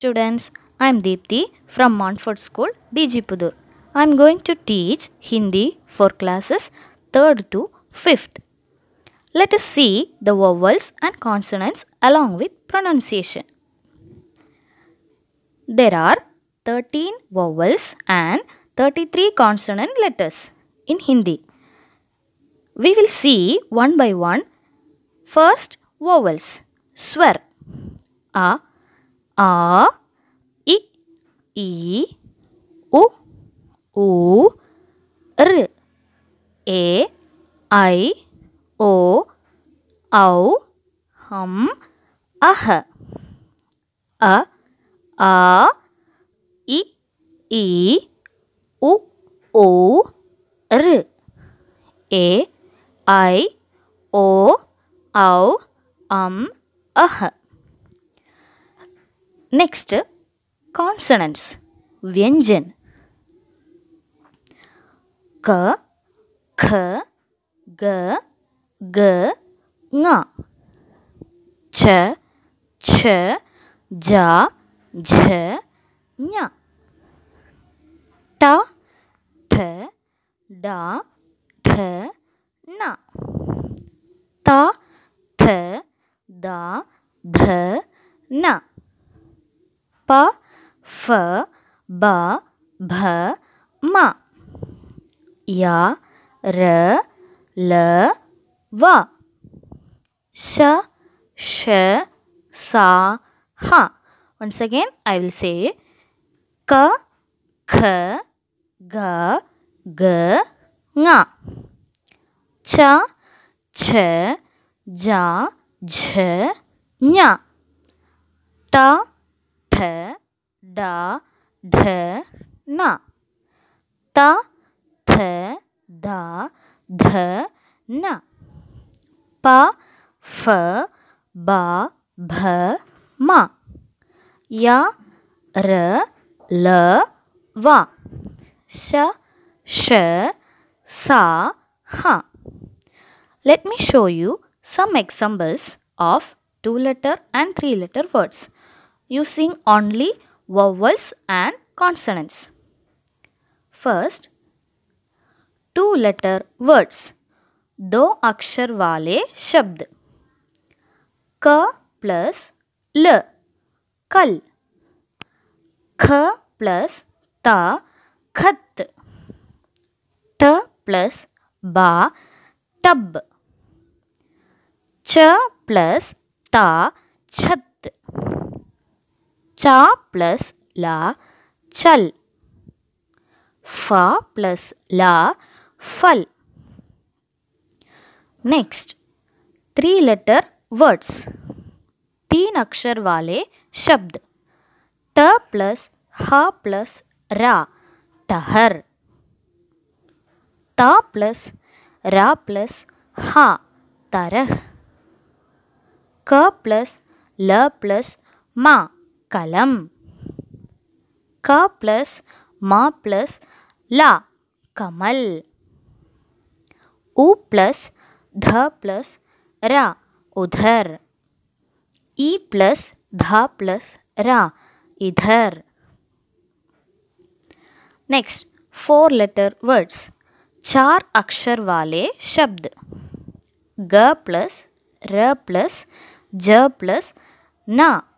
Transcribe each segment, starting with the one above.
Students, I am Deepthi from Montfort School, DG Pudur. I am going to teach Hindi for classes 3rd to 5th. Let us see the vowels and consonants along with pronunciation. There are 13 vowels and 33 consonant letters in Hindi. We will see one by one. First, vowels. Swar. A, A, I, E, U, U, R, A, I, O, Au, Hum, Ah. A, A, I, E, U, U, R, A, I, O, Au, Um, Ah. Next, consonants. Vyanjan. K, K, G, G, Nga. Ch, Ch, Ja, Jh, Nya. Ta, Th, Da, Th, Na. Ta, Th, Da, Dh, Na. प, फ, ब, भ, म. या, र, ल, व. श श, सा, ह. Once again I will say क ख ग ग ng cha che ja jhe nya ta Da, Dh, Na. Ta, Th, Da, Dh, Na. Pa, F, Ba, Bh, Ma. Ya, R, L, Va. Sh, Sh, Sa, Ha. Let me show you some examples of two letter and three letter words using only vowels and consonants. First, two letter words. दो अक्षर वाले शब्द क plus ल कल ख plus ता खत ट प्लस बा टब च प्लस ता छत चा प्लस ला चल। फा प्लस ला फल। नेक्स्ट थ्री लेटर वर्ड्स तीन अक्षर वाले शब्द। ट प्लस ह प्लस रा टहर ता प्लस रा प्लस हा, तरह। क प्लस ल प्लस मा। कलम। क प्लस मा प्लस ला, कमल। उ प्लस ध प्लस रा, उधर। ई प्लस धा प्लस रा, इधर। Next, four letter words. चार अक्षर वाले शब्द। ग प्लस, र प्लस, ज प्लस, ना।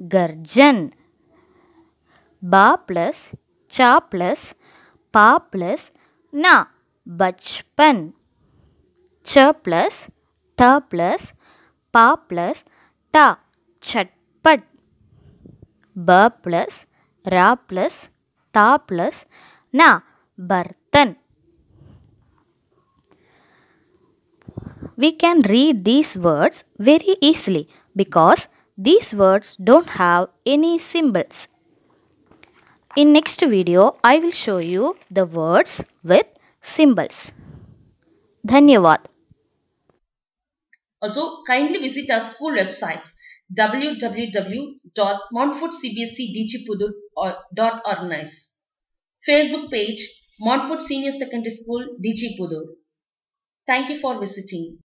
गर्जन। बा प्लस, चा प्लस, पा प्लस, ना, बचपन। च प्लस, ट प्लस, पा प्लस, टा, छटपट। ब प्लस, रा प्लस, ता प्लस, ना, बर्तन। We can read these words very easily because these words don't have any symbols. In next video, I will show you the words with symbols. Dhanyavad. Also, kindly visit our school website www.montfortcbscdgpudur.organize. Facebook page Montfort Senior Secondary School, DG Pudur. Thank you for visiting.